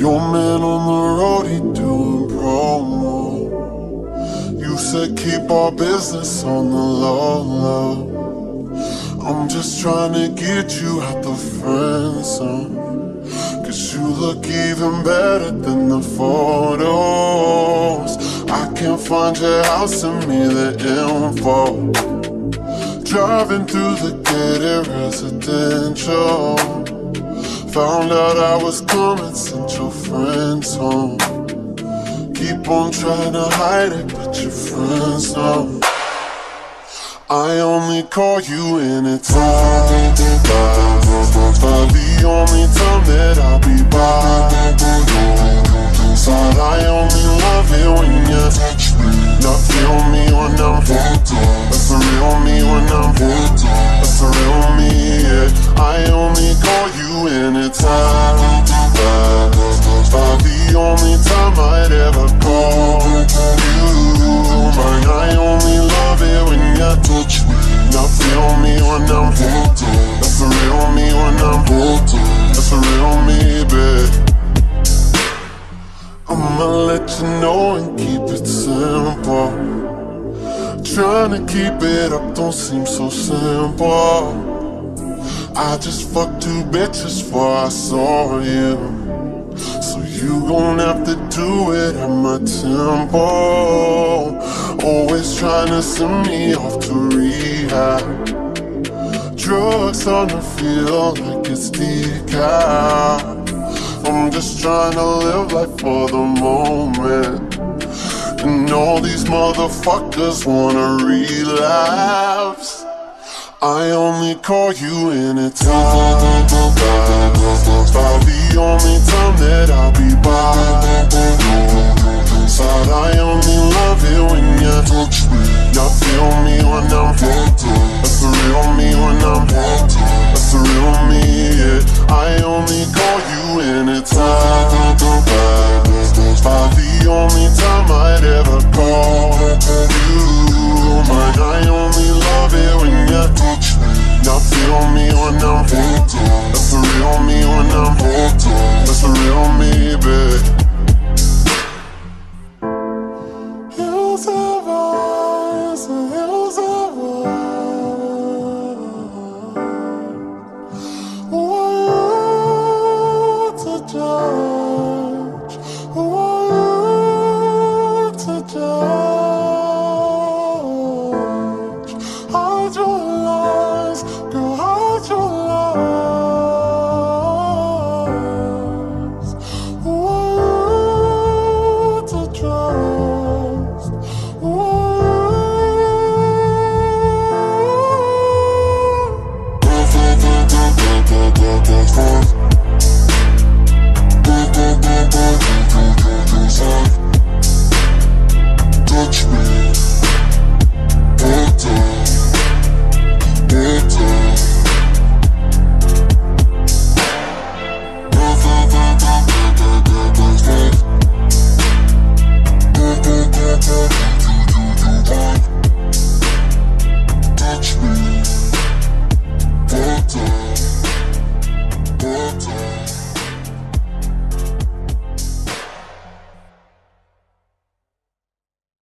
Your man on the road, he doing promo. You said keep our business on the low, low. I'm just trying to get you out the friend zone. Cause you look even better than the photos. I can't find your house and me the info. Driving through the gated residential. Found out I was coming, sent your friends home. Keep on trying to hide it, but your friends know. I only call you anytime. For the only time that I'll be by. Said I only love it when you touch me. Not feel me when I'm fucked up. That's the real me when I'm fucked up. That's the I'd ever call you mine. I only love it when you touch me. Now feel me when I'm up. That's the real me when I'm up. That's the real me, babe. I'ma let you know and keep it simple. Trying to keep it up don't seem so simple. I just fucked two bitches before I saw you. So you gon' do it at my tempo. Always trying to send me off to rehab. Drugs on the feel like it's decaf. I'm just trying to live life for the moment. And all these motherfuckers wanna relapse. I only call you anytime. For the only time that I'll be touch me. Not feel me when I'm fucked